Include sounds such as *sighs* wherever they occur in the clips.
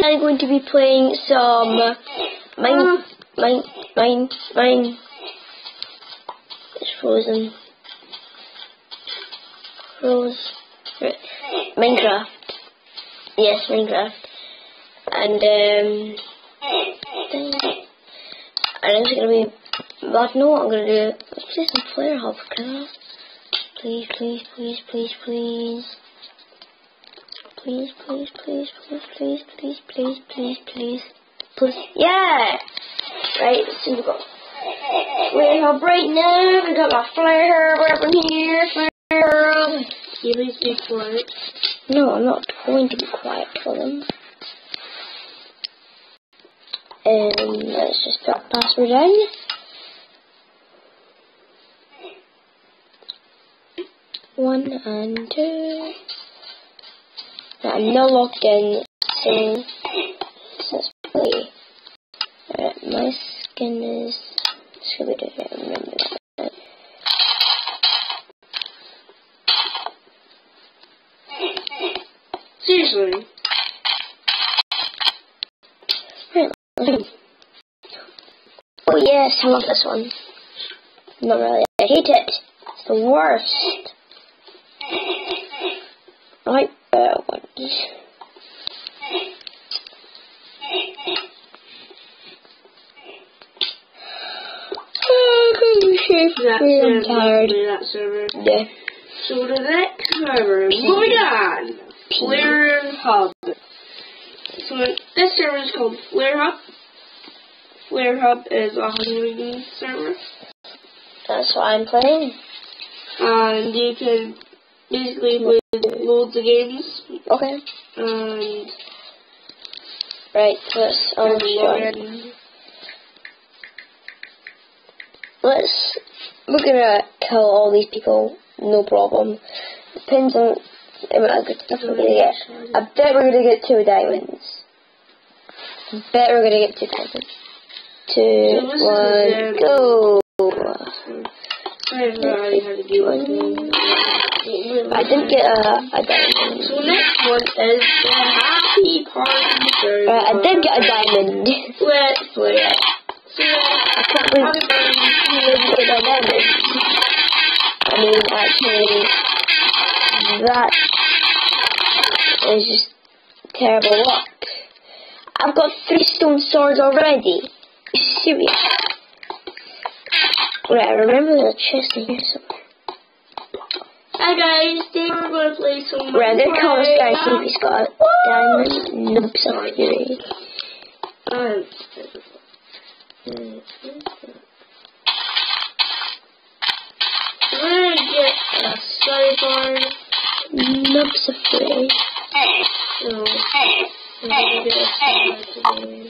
I'm going to be playing some mine, mine, mine, mine. It's frozen. Froze. Right. Minecraft. Yes, Minecraft. And um, and it's gonna be. But no, I'm gonna do. Let's play some Flare Hub, can I? Please, please, please, please, please. Please, please, please, please, please, please, please, please, please, please. Yeah! Right, so we got flare hub right now. We got my flare up in here. Flare hub. You please be quiet. No, I'm not going to be quiet for them. And let's just put password in. One and two. I'm not logged in, so let's play. Alright, my skin is Scooby Doo. I remember that. Seriously. Oh yes, I love this one. Not really. I hate it. It's the worst. I better ones. That's I'm tired. That server. Yeah. So the next server moving. Flare Hub. So this server is called Flare Hub. Flare Hub is a Halloween server. That's what I'm playing. Um, and you can basically play loads of games. Okay. And Right, let's um, let's we're gonna kill all these people, no problem. Depends on amount of good stuff we're gonna get. I bet we're gonna get two diamonds. I bet we're gonna get two diamonds. Two, So this is, one, go. I have no idea how to do it. I didn't get a, a diamond. So next one is the Happy Party. Right, I did get a diamond. Let's it. So I can't believe. I didn't get a diamond. I mean, actually, that is just terrible luck. I've got three stone swords already. You serious? Right, I remember the chest in here somewhere. Hi guys, today we're going to play some Color Sky TV Scott Diamond Noobs we're going to get a storyboard Noobs of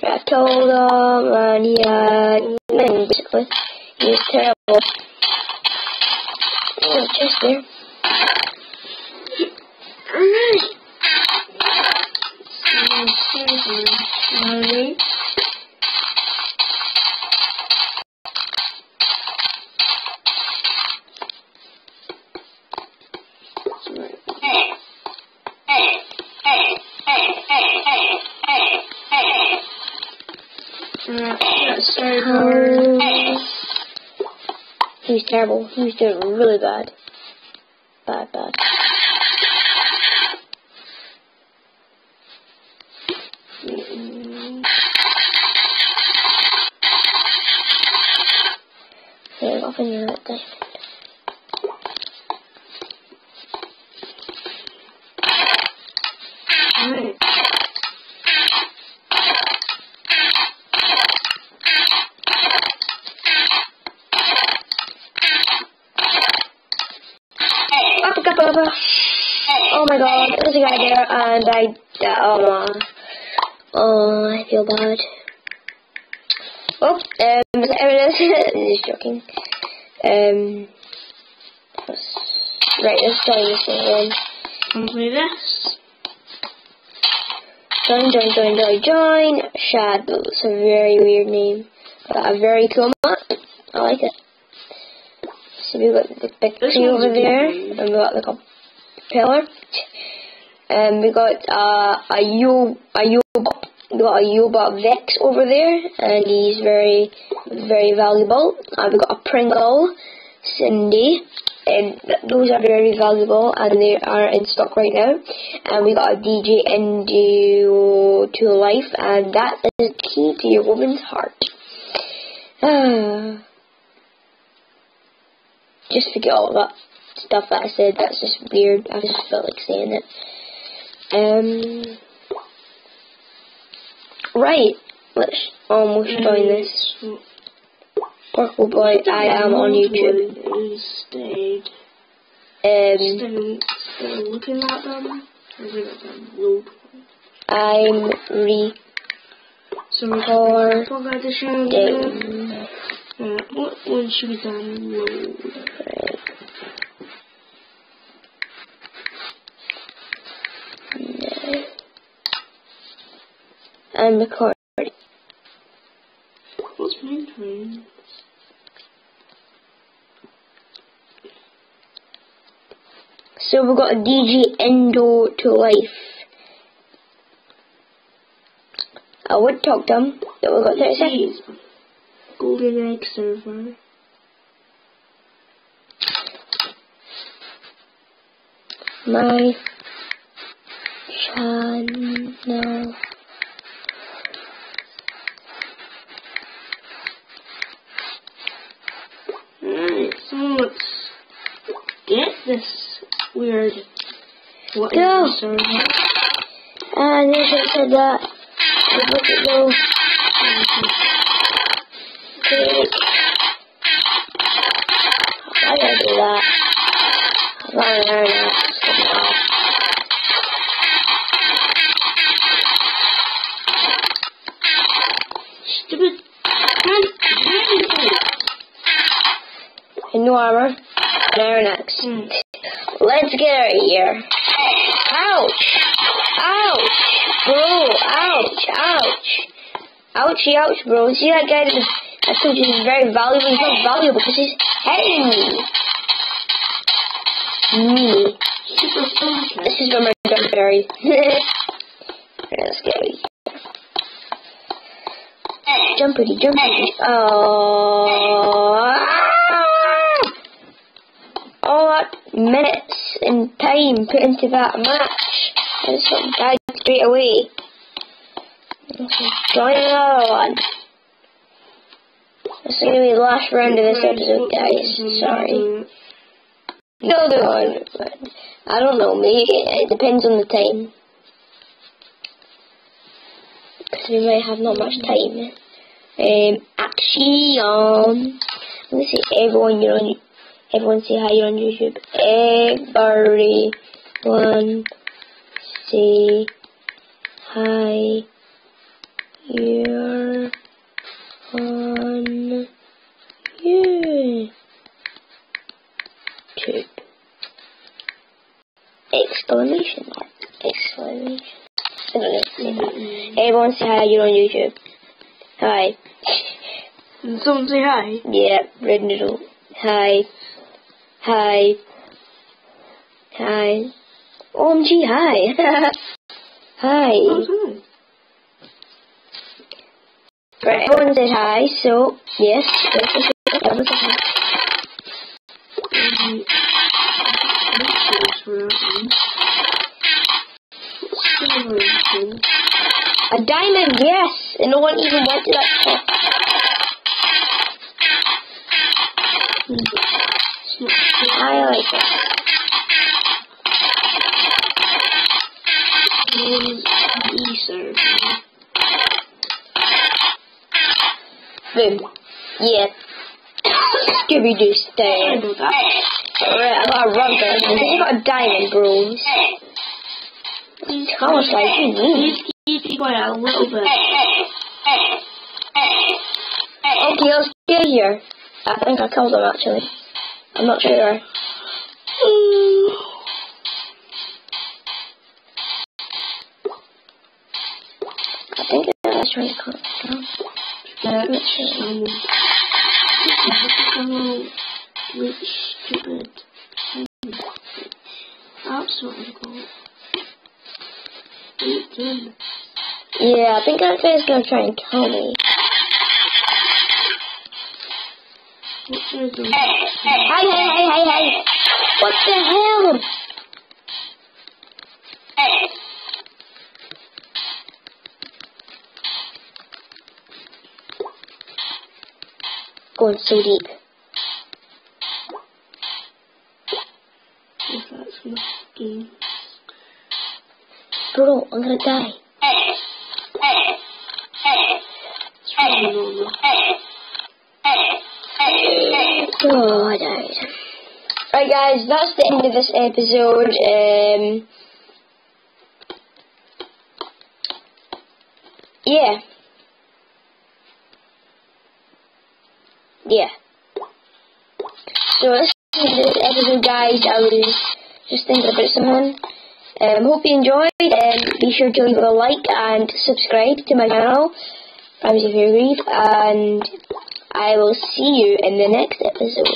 I told him, and yeah, basically, he's terrible. Oh, just there. He's Sorry. Terrible. He's doing really bad. Bad, bad. very often you let Oh my god, there's a guy there, and I. Uh, oh, no. oh, I feel bad. Oh, there there it is. Just joking. Um, right, let's join this thing again. And play this. Join, join, join, join, join. Shadow. It's a very weird name. But a very cool map. I like it. So we got the big tree over there, and we got a pillar. And we got uh, a yo a yo got a Yobot Vex over there, and he's very, very valuable. We got a Pringle, Cindy, and those are very valuable, and they are in stock right now. And we got a DJ Endo to life, and that is key to your woman's heart. *sighs* Just forget all that stuff that I said. That's just weird. I just felt like saying it. Um. Right. Let's almost join this. Purple Boy, I am on YouTube. Instead, Um, looking at them, I think it's a load. I'm re. So we Or- edition. down. Uh, what one should we download? No. I'm recording. What's mainframe? So we've got a DJ Endo to life. I would talk to him, but we've got 30 seconds. Golden Egg server. My channel. Alright, so let's get this weird. What is Go. the server? And then it said that. Let's look at those. Click. Why did I do that? I'm not learn that. Armor. Axe. Hmm. Let's get out of here. Ouch! Ouch! Bro, ouch, ouch. Ouchie, ouch, bro. See that guy that I told you he's very valuable? He's not valuable because he's hitting me. Me. This is where my jump berry. Let's get out of here. Jumpity, jumpity. Oh. All that minutes and time put into that match. I just got died straight away. Join another one. This is going to be the last round of this episode, guys. Sorry. No, the one. but I don't know. Maybe it depends on the time. Because we might have not much time. Um, actually, um, let me see. Everyone, you're on. Everyone, say hi. You're on YouTube. Everyone, say hi. You're on YouTube. Exclamation mark. Exclamation. I don't know. Everyone say hi, you're on YouTube. Hi. Someone say hi. Yeah, Red Noodle. Hi. Hi. Hi. OMG, hi. *laughs* hi. Oh, hi. Right, everyone said hi, so, yes. A diamond, yes! And no one even went to that shop. Boom. Yeah. Scooby Doo I that. Alright, I got a rubber. And then you got a diamond, bros. How much like you need? Please keep quiet a little bit. Okay, let's get here. I think I killed him actually. I'm not sure. I think I was trying to calm down. That's um, Yeah, I think that guy's gonna try and kill me. Hey, hey, hey, hey, hey! What the hell? Going so deep. Bro, I'm gonna die. Oh, I died. Right, guys, that's the end of this episode. Um, yeah. Yeah. So that's the this episode, guys. I was just thinking about someone. Um, hope you enjoyed. Um, be sure to leave a like and subscribe to my channel. Ramsey Fairgrieve, and I will see you in the next episode.